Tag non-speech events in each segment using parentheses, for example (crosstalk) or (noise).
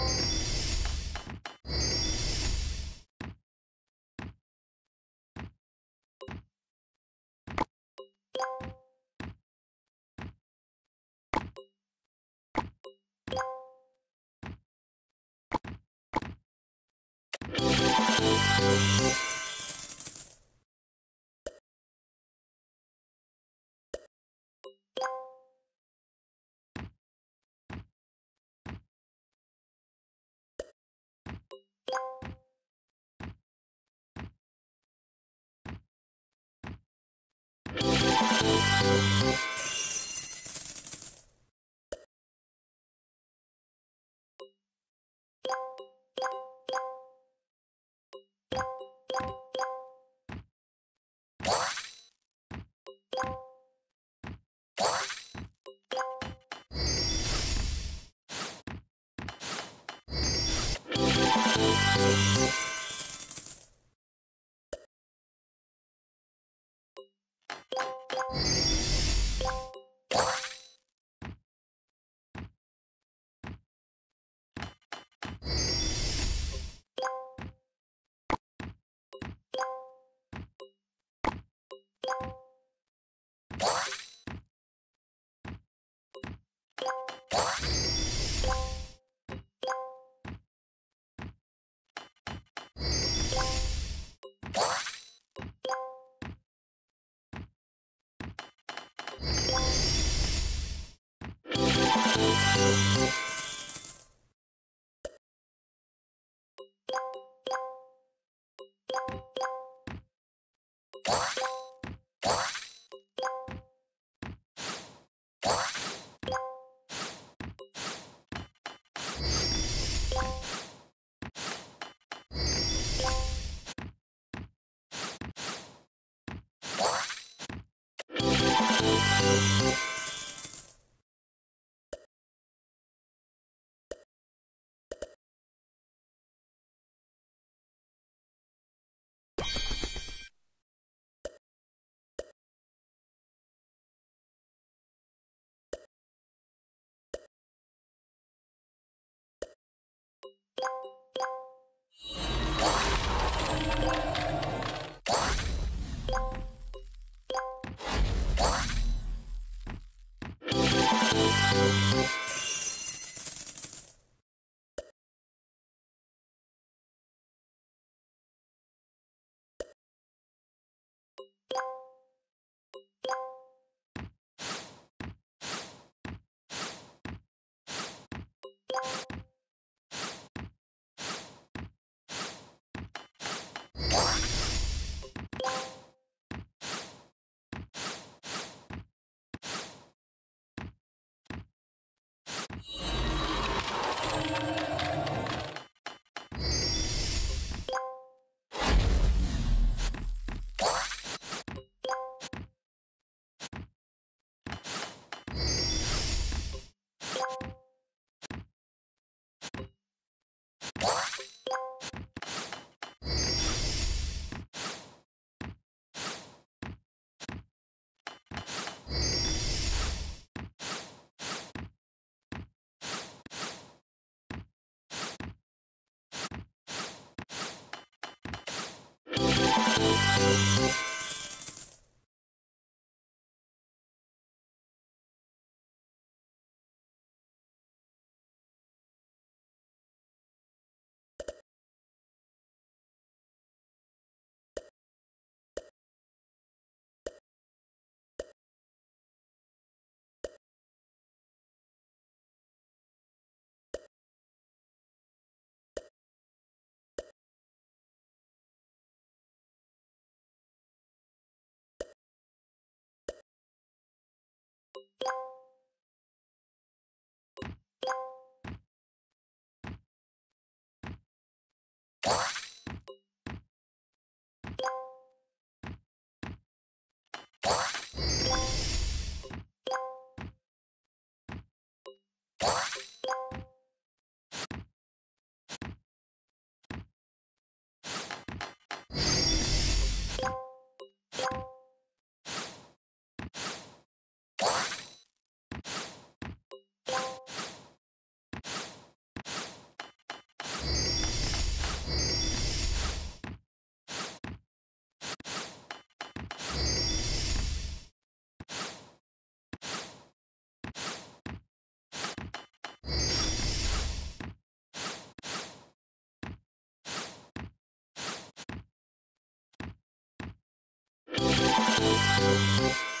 you you What? (laughs) you you Música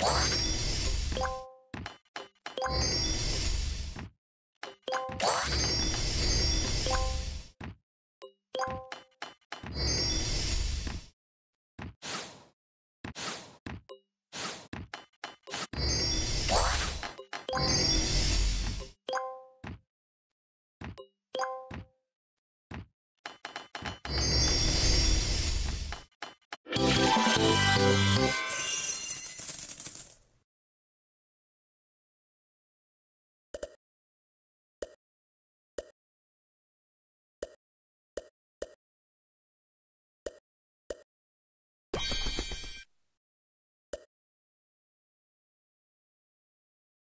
What?